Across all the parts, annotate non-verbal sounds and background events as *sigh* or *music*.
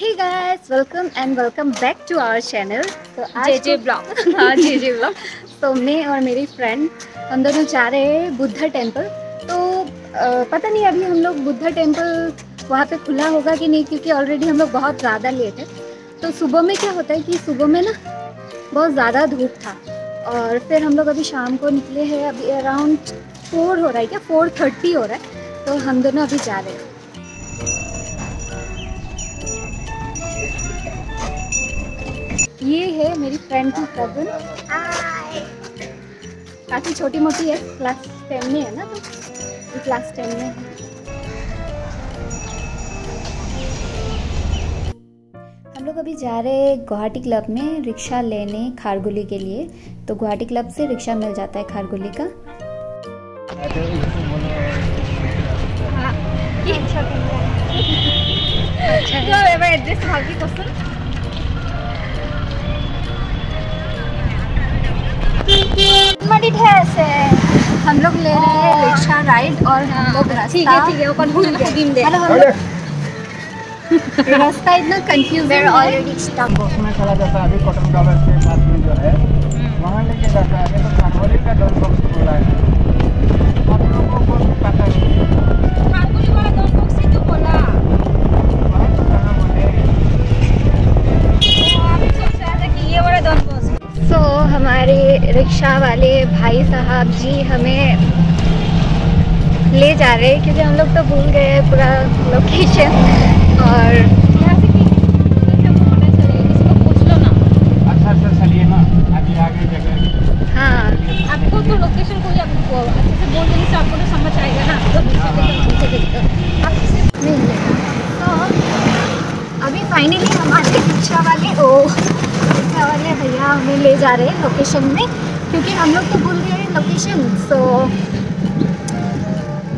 Hey guys welcome and welcome back to our channel तो J जे blog हाँ जे जे blog तो मैं और मेरी फ्रेंड हम दोनों जा रहे हैं बुद्धा टेंपल तो अ, पता नहीं अभी हम लोग बुद्धा टेंपल वहाँ पे खुला होगा कि नहीं क्योंकि ऑलरेडी हम लोग बहुत ज़्यादा लेट है। तो सुबह में क्या होता है कि सुबह में ना बहुत ज़्यादा धूप था। और फिर हम लोग अभी शाम को निकले हैं अभी अराउंड फोर हो रहा है क्या? फोर थर्टी हो रहा है। तो हम दोनों अभी जा रहे हैं। ये है मेरी फ्रेंड की कज़न काफ़ी छोटी मोटी है क्लास टेन में है ना तो? क्लास टेन में है. हम लोग अभी जा रहे हैं गुवाहाटी क्लब में रिक्शा लेने खारगुली के लिए. तो गुवाहाटी क्लब से रिक्शा मिल जाता है खारगुली का. एड्रेस भागी से हम लोग ले रहे हैं रिक्शा राइड और हम लोग ठीक रास्ता। है ठीक है ओपन भूल गए दिन दे हम लोग रास्ता इतना कंफ्यूज है। ऑलरेडी स्टक उसमें चला जाता है अभी कॉटन कॉलेज के पास में जो है वहाँ लेके जाता है तो कॉटन का डोर बॉक्स बोला है। भाई साहब जी हमें ले जा रहे हैं क्योंकि हम लोग तो भूल गए हैं पूरा लोकेशन और यहाँ से अच्छा अच्छा चलिए ना अभी आगे जगह हाँ। आपको तो लोकेशन कोई आपको अच्छे से बोल देने से आपको तो समझ आएगा ना। तो हाँ, हाँ। तो अभी फाइनली हमारे रिक्शा वाले ओ रिक्शा वाले भैया हमें ले जा रहे हैं लोकेशन में। क्योंकि हम लोग तो भूल गए लोकेशन सो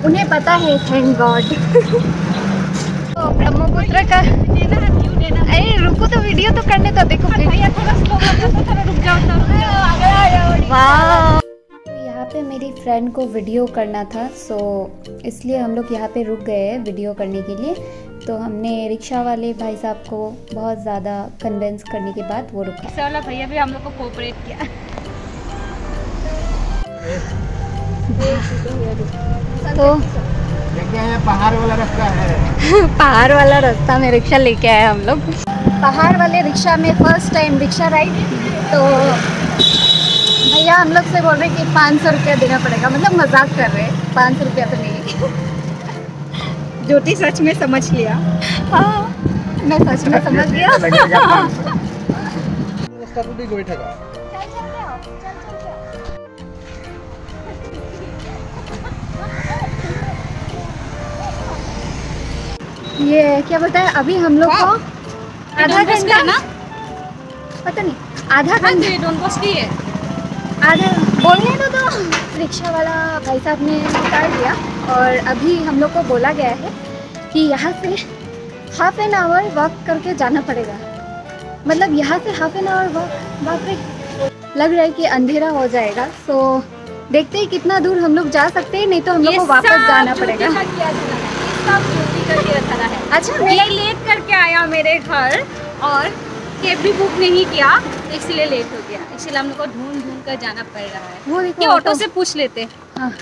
उन्हें पता है थैंक गॉड *laughs* तो ब्रह्मपुत्र का देना क्यों देना अरे रुको तो वीडियो तो करने तो देखो भैया थोड़ा स्लो कर दो थोड़ा रुक जाओ वाह तो यहाँ पे मेरी फ्रेंड को वीडियो करना था सो इसलिए हम लोग यहाँ पे रुक गए हैं वीडियो करने के लिए। तो हमने रिक्शा वाले भाई साहब को बहुत ज़्यादा कन्वेंस करने के बाद वो रुका। रिक्शा वाला भैया भी हम लोग को कोऑपरेट किया। तो पहाड़ वाला रास्ता है। *laughs* पहाड़ वाला रास्ता में रिक्शा लेके आए हम लोग। पहाड़ वाले रिक्शा में फ़र्स्ट टाइम रिक्शा राइड तो भैया हम लोग से बोल रहे कि पाँच सौ रुपया देना पड़ेगा। मतलब मज़ाक कर रहे हैं पाँच सौ रुपया तो नहीं। *laughs* ज्योति सच में समझ लिया। हाँ मैं सच में समझ गया। *laughs* ये क्या बताया अभी हम लोग को आधा घंटा ना? पता नहीं आधा हाँ घंटा है आधा बोलने दो तो। रिक्शा वाला भाई साहब ने उतार दिया और अभी हम लोग को बोला गया है कि यहाँ से हाफ़ एन आवर वॉक करके जाना पड़ेगा। मतलब यहाँ से हाफ़ एन आवर वॉक बाप रे लग रहा है कि अंधेरा हो जाएगा। सो देखते हैं कितना दूर हम लोग जा सकते हैं नहीं तो हम लोग को वापस जाना पड़ेगा। करके रखा है। अच्छा मैं लेट करके आया मेरे घर और कैब भी बुक नहीं किया तो इसलिए लेट हो गया। इसलिए हम लोग को ढूंढ ढूंढ कर जाना पड़ रहा है। वो देखो ऑटो से पूछ लेते। हाँ।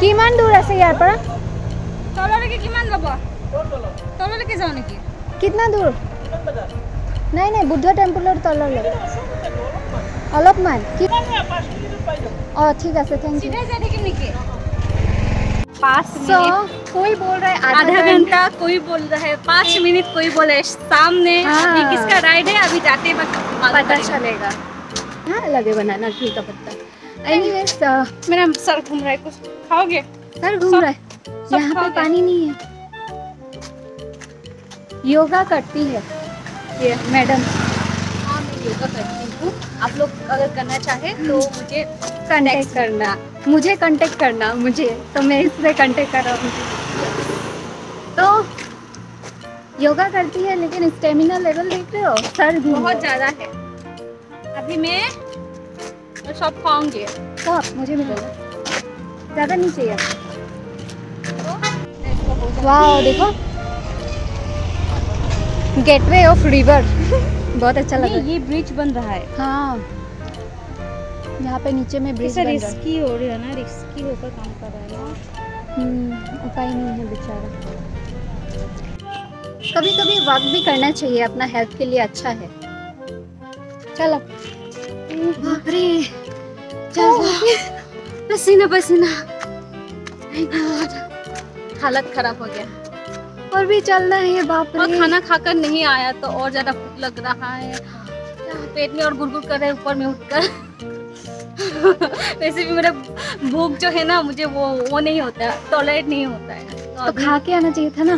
কিমান দূর আছে ইয়াৰ পৰা তললৈকে কিমান ল'ব তললৈকে যাওঁ নেকি কিমান দূৰ নাই নাই বুদ্ধ টেম্পলৰ তললৈ অলপমান কি অঁ ঠিক আছে থেংক ইউ सीधे जाने की निके पाँच सो मिनट कोई बोल रहा है आधा घंटा कोई बोल रहा है पाँच मिनट कोई बोले सामने हाँ। अभी किसका राइड है अभी जाते वक्त मालूम पता पड़ेगा। चलेगा हाँ लगे बनाना ट्री का पत्ता एनीवेज मेरा सर घूम रहा है कुछ खाओगे सर घूम सब- रहा है यहाँ पे खाओगे? पानी नहीं है योगा करती है ये मैडम। हाँ मैं योगा करती हूँ। आप लोग अगर करना चाहे तो मुझे कांटेक्ट करना। मुझे कांटेक्ट करना मुझे। तो मैं इससे कांटेक्ट कर रहा हूँ तो योगा करती है लेकिन स्टेमिना लेवल देख रहे हो? सर बहुत ज़्यादा है। अभी मैं सब खाऊँगी। कप मुझे भी ज़्यादा नहीं चाहिए। वाह देखो। Gateway of river. बहुत अच्छा लग रहा है। ये ब्रिज बन रहा है। हाँ। यहाँ पे नीचे में ब्रिज बन रहा है। रिस्की हो रही है ना रिस्की होकर काम कर रहा है ना हम्म, उपाय नहीं है बेचारा। कभी कभी वॉक भी करना चाहिए अपना हेल्थ के लिए अच्छा है। चलो। बाप रे। चल पसीना पसीना हालत खराब हो गया। और भी चलना है बाप और रे। खाना खाकर नहीं आया तो और ज़्यादा भूख लग रहा है। पेट में और गुड़गुड़ कर रहे हैं ऊपर में उठकर। *laughs* वैसे भी मेरा भूख जो है ना मुझे वो वो नहीं होता है टॉलरेट नहीं होता है। तो तो खा के आना चाहिए था ना।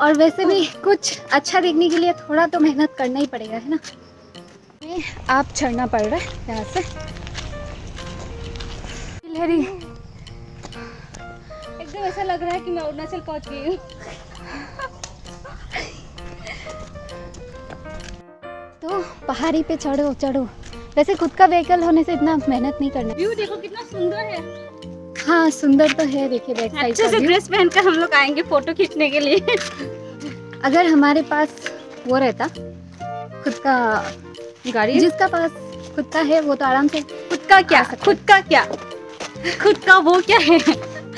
और वैसे भी *laughs* कुछ अच्छा देखने के लिए थोड़ा तो मेहनत करना ही पड़ेगा है ना? आप चढ़ना पड़ रहा है यहाँ से। लहरी एकदम ऐसा लग रहा है कि मैं अरुणाचल पहुँच गई हूँ। तो पहाड़ी पे चढ़ो चढ़ो। वैसे खुद का व्हीकल होने से इतना मेहनत नहीं करना। व्यू देखो कितना सुंदर है। हाँ सुंदर तो है देखिए बैक साइड अच्छे से। ड्रेस पहनकर हम लोग आएँगे फ़ोटो खींचने के लिए। अगर हमारे पास वो रहता खुद का गाड़ी? जिसका पास खुद का है वो तो आराम से खुद का क्या? खुद का क्या? खुद का वो क्या है?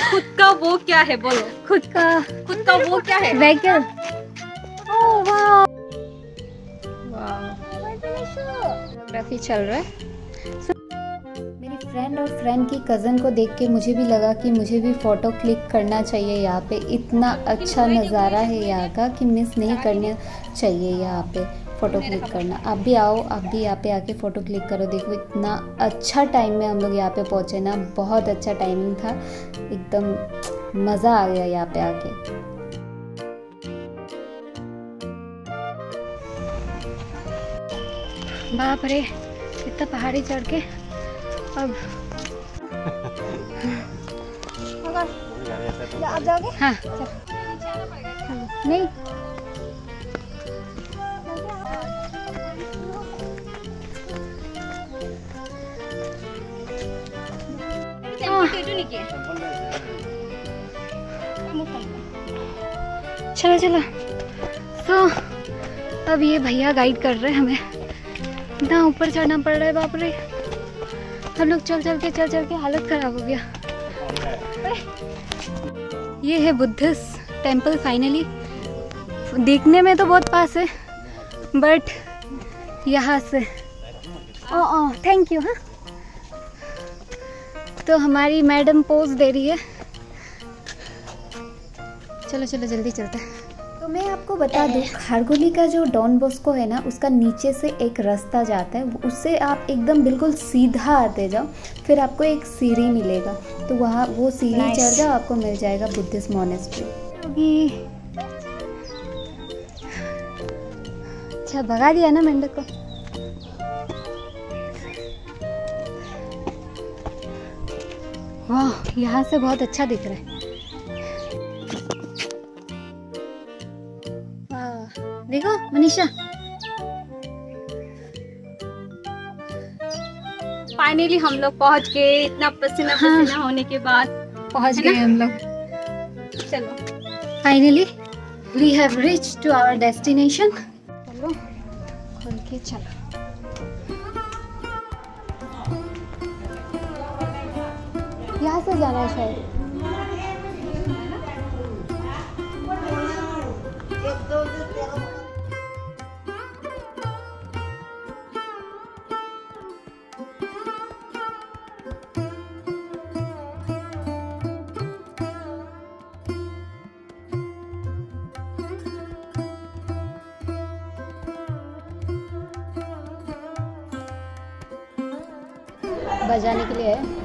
खुद का वो क्या है बोलो। खुद का खुद का वो क्या है? व्हीकल ओह वाह फोटोग्राफी चल रहा है। मेरी फ्रेंड और फ्रेंड की कज़न को देख के मुझे भी लगा कि मुझे भी फ़ोटो क्लिक करना चाहिए यहाँ पे। इतना अच्छा नज़ारा है यहाँ का कि मिस नहीं करना चाहिए यहाँ पे। फ़ोटो क्लिक करना। आप भी आओ आप भी यहाँ पे आके फ़ोटो क्लिक करो। देखो इतना अच्छा टाइम में हम लोग यहाँ पे पहुँचे ना। बहुत अच्छा टाइमिंग था। एकदम मज़ा आ गया यहाँ पे आके। बाप रे इतना पहाड़ी चढ़ के अब। जाओगे *laughs* हाँ। चल। चलो चलो। तो अब ये भैया गाइड कर रहे हैं हमें। इतना ऊपर चढ़ना पड़ रहा है, बाप रे। हम लोग चल चल के, चल चल के हालत खराब हो गया। ये है बुद्धिस्ट टेंपल फाइनली देखने में तो बहुत पास है बट यहाँ से। ओ ओ थैंक यू हाँ। तो हमारी मैडम पोज दे रही है। चलो चलो जल्दी चलते हैं। तो मैं आपको बता दूँ खारगोली का जो डॉन बॉस्को है ना उसका नीचे से एक रास्ता जाता है उससे आप एकदम बिल्कुल सीधा आते जाओ फिर आपको एक सीढ़ी मिलेगा। तो वहाँ वो सीढ़ी. चढ़ जाओ आपको मिल जाएगा बुद्धिस्ट मोनेस्ट्री अच्छा भगा दिया ना मेंढक को? वाह यहाँ से बहुत अच्छा दिख रहा है। वाह देखो मनीषा। फाइनली हम लोग पहुँच गए इतना पसीना हाँ। पसीना होने के बाद पहुँच गए हम लोग। चलो। Finally we have reach to our destination चलो खुल के चलो। यहाँ से जाना शायद। बजाने के लिए है।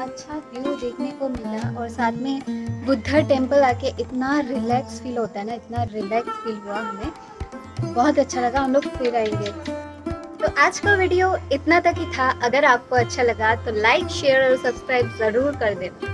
अच्छा व्यू देखने को मिला और साथ में बुद्धा टेंपल आके इतना रिलैक्स फील होता है ना, इतना रिलैक्स फील हुआ हमें। बहुत अच्छा लगा, हम लोग फिर आएँगे। तो आज का वीडियो इतना तक ही था। अगर आपको अच्छा लगा तो लाइक शेयर और सब्सक्राइब ज़रूर कर देना।